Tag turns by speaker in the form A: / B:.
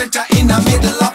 A: Center in the middle of.